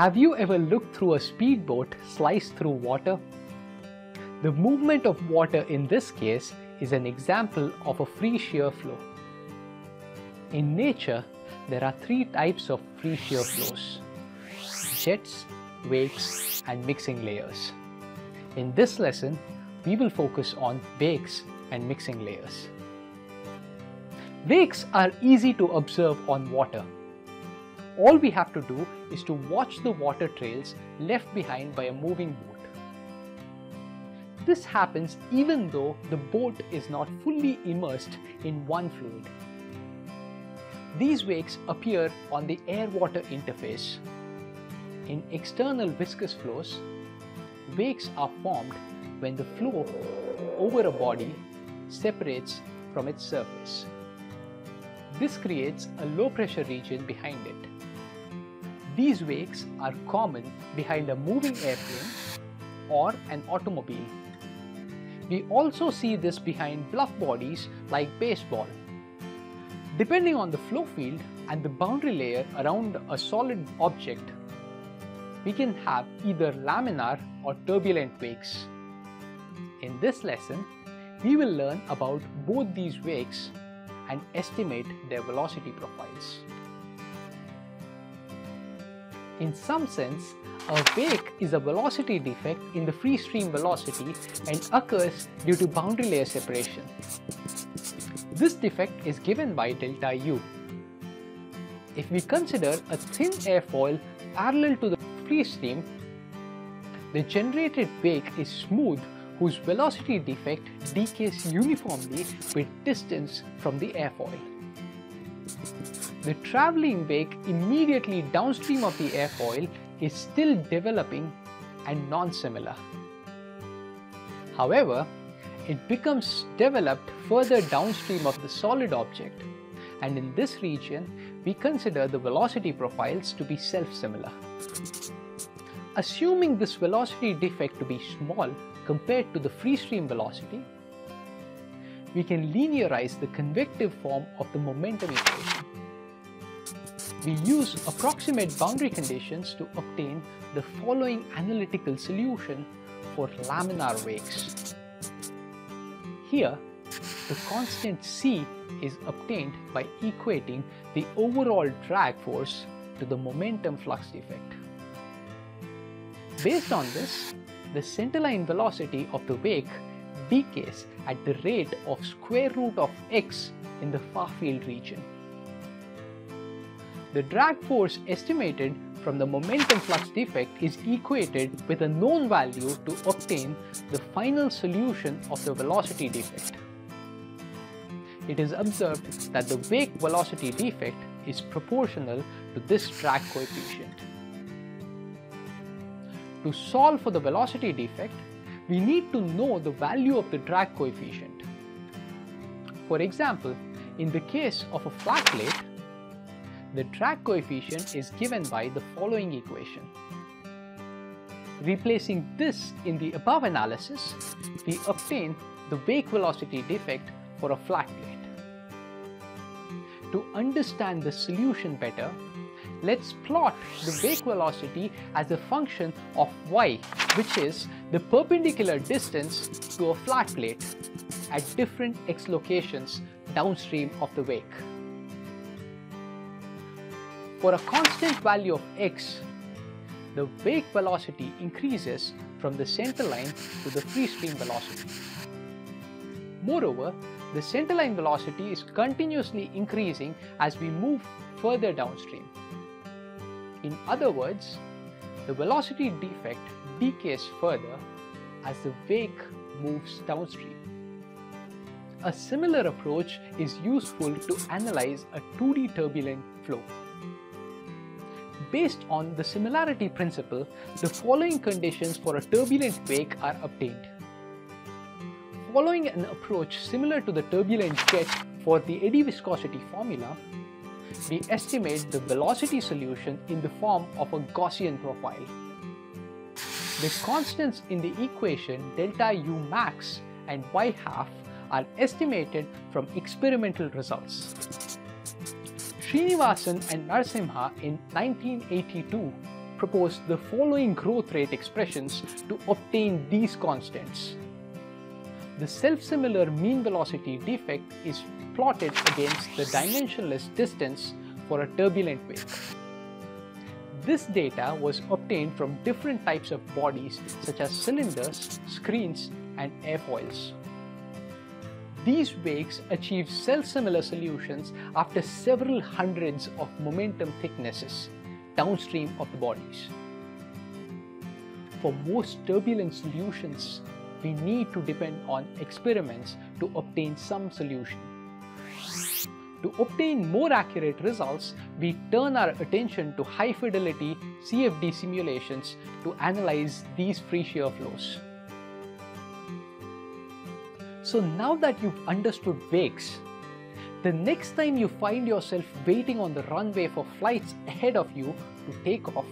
Have you ever looked through a speedboat sliced through water? The movement of water in this case is an example of a free shear flow. In nature, there are three types of free shear flows jets, wakes, and mixing layers. In this lesson, we will focus on wakes and mixing layers. Wakes are easy to observe on water. All we have to do is to watch the water trails left behind by a moving boat. This happens even though the boat is not fully immersed in one fluid. These wakes appear on the air-water interface. In external viscous flows, wakes are formed when the flow over a body separates from its surface. This creates a low pressure region behind it. These wakes are common behind a moving airplane or an automobile. We also see this behind bluff bodies like baseball. Depending on the flow field and the boundary layer around a solid object, we can have either laminar or turbulent wakes. In this lesson, we will learn about both these wakes and estimate their velocity profiles. In some sense, a wake is a velocity defect in the free stream velocity and occurs due to boundary layer separation. This defect is given by delta U. If we consider a thin airfoil parallel to the free stream, the generated wake is smooth whose velocity defect decays uniformly with distance from the airfoil. The traveling wake immediately downstream of the airfoil is still developing and non-similar. However, it becomes developed further downstream of the solid object and in this region we consider the velocity profiles to be self-similar. Assuming this velocity defect to be small compared to the free stream velocity, we can linearize the convective form of the momentum equation. We use approximate boundary conditions to obtain the following analytical solution for laminar wakes. Here, the constant c is obtained by equating the overall drag force to the momentum flux effect. Based on this, the centerline velocity of the wake decays at the rate of square root of x in the far field region. The drag force estimated from the momentum flux defect is equated with a known value to obtain the final solution of the velocity defect. It is observed that the wake velocity defect is proportional to this drag coefficient. To solve for the velocity defect, we need to know the value of the drag coefficient. For example, in the case of a flat plate, the drag coefficient is given by the following equation. Replacing this in the above analysis, we obtain the wake velocity defect for a flat plate. To understand the solution better, let's plot the wake velocity as a function of y, which is the perpendicular distance to a flat plate at different x locations downstream of the wake. For a constant value of x, the wake velocity increases from the center line to the free stream velocity. Moreover, the centerline velocity is continuously increasing as we move further downstream. In other words, the velocity defect decays further as the wake moves downstream. A similar approach is useful to analyze a 2D turbulent flow. Based on the similarity principle, the following conditions for a turbulent wake are obtained. Following an approach similar to the turbulent jet for the eddy viscosity formula, we estimate the velocity solution in the form of a Gaussian profile. The constants in the equation delta U max and y half are estimated from experimental results. Sreenivasan and Narasimha in 1982 proposed the following growth rate expressions to obtain these constants. The self-similar mean velocity defect is plotted against the dimensionless distance for a turbulent wake. This data was obtained from different types of bodies such as cylinders, screens and airfoils. These wakes achieve self-similar solutions after several hundreds of momentum thicknesses downstream of the bodies. For most turbulent solutions, we need to depend on experiments to obtain some solution. To obtain more accurate results, we turn our attention to high fidelity CFD simulations to analyze these free shear flows. So now that you've understood wakes, the next time you find yourself waiting on the runway for flights ahead of you to take off,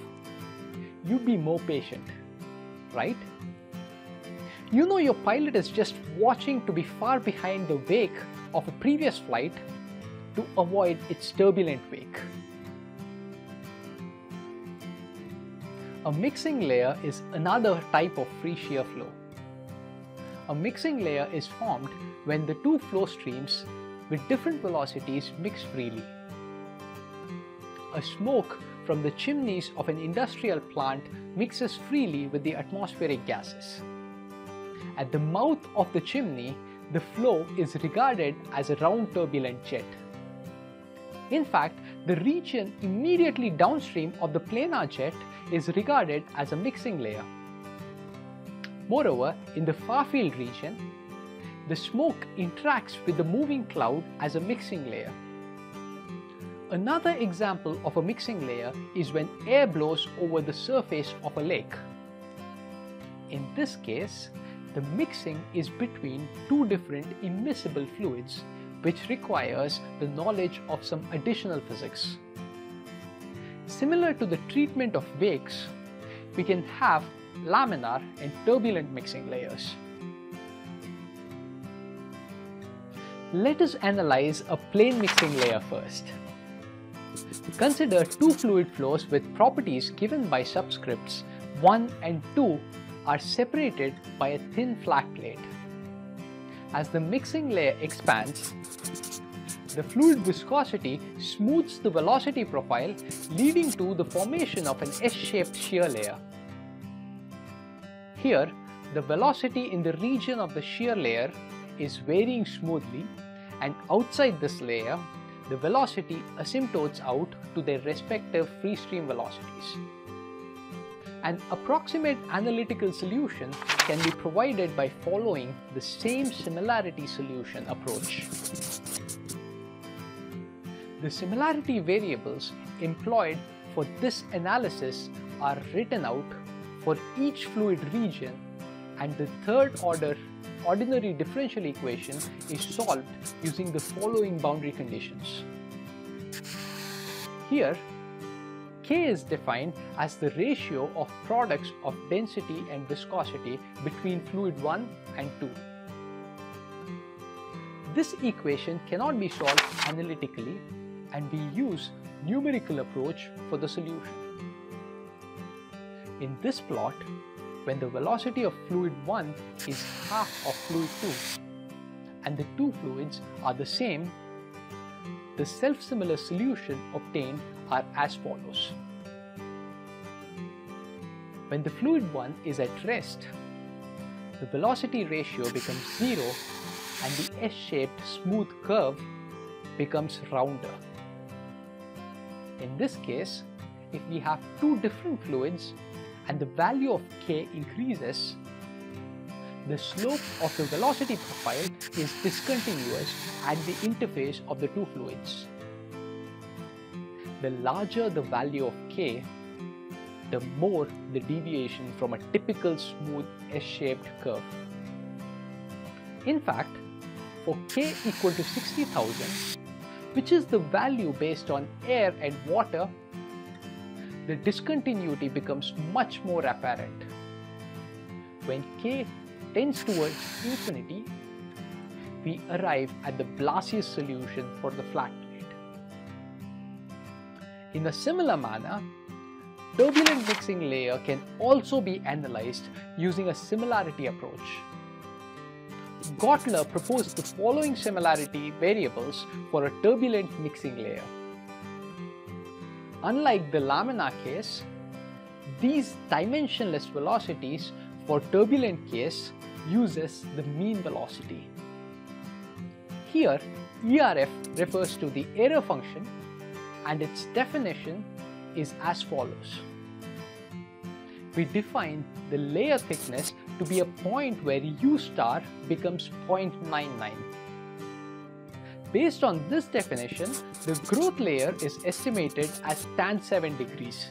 you'd be more patient, right? You know your pilot is just watching to be far behind the wake of a previous flight to avoid its turbulent wake. A mixing layer is another type of free shear flow. A mixing layer is formed when the two flow streams with different velocities mix freely. A smoke from the chimneys of an industrial plant mixes freely with the atmospheric gases. At the mouth of the chimney, the flow is regarded as a round turbulent jet. In fact, the region immediately downstream of the planar jet is regarded as a mixing layer. Moreover, in the far field region, the smoke interacts with the moving cloud as a mixing layer. Another example of a mixing layer is when air blows over the surface of a lake. In this case, the mixing is between two different immiscible fluids which requires the knowledge of some additional physics. Similar to the treatment of wakes, we can have laminar and turbulent mixing layers. Let us analyze a plane mixing layer first. Consider two fluid flows with properties given by subscripts 1 and 2 are separated by a thin flat plate. As the mixing layer expands, the fluid viscosity smooths the velocity profile leading to the formation of an S-shaped shear layer. Here, the velocity in the region of the shear layer is varying smoothly and outside this layer, the velocity asymptotes out to their respective free stream velocities. An approximate analytical solution can be provided by following the same similarity solution approach. The similarity variables employed for this analysis are written out for each fluid region and the third order ordinary differential equation is solved using the following boundary conditions. Here, K is defined as the ratio of products of density and viscosity between fluid 1 and 2. This equation cannot be solved analytically and we use numerical approach for the solution. In this plot, when the velocity of fluid 1 is half of fluid 2 and the two fluids are the same, the self-similar solution obtained are as follows. When the fluid 1 is at rest, the velocity ratio becomes 0 and the S-shaped smooth curve becomes rounder. In this case, if we have two different fluids and the value of k increases, the slope of the velocity profile is discontinuous at the interface of the two fluids. The larger the value of k, the more the deviation from a typical smooth S-shaped curve. In fact, for k equal to 60,000, which is the value based on air and water, the discontinuity becomes much more apparent. When k tends towards infinity, we arrive at the Blasius solution for the flat plate. In a similar manner, turbulent mixing layer can also be analyzed using a similarity approach. Görtler proposed the following similarity variables for a turbulent mixing layer. Unlike the laminar case, these dimensionless velocities for turbulent case uses the mean velocity. Here, ERF refers to the error function and its definition is as follows. We define the layer thickness to be a point where U star becomes 0.99. Based on this definition, the growth layer is estimated as tan 7 degrees.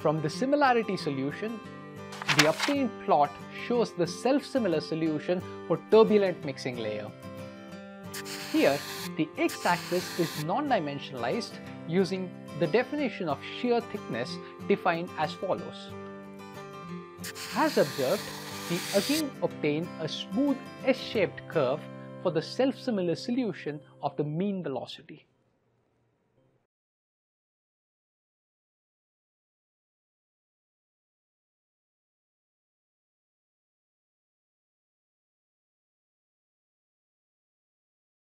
From the similarity solution, the obtained plot shows the self-similar solution for turbulent mixing layer. Here, the x-axis is non-dimensionalized using the definition of shear thickness defined as follows. As observed, we again obtain a smooth S-shaped curve for the self-similar solution of the mean velocity.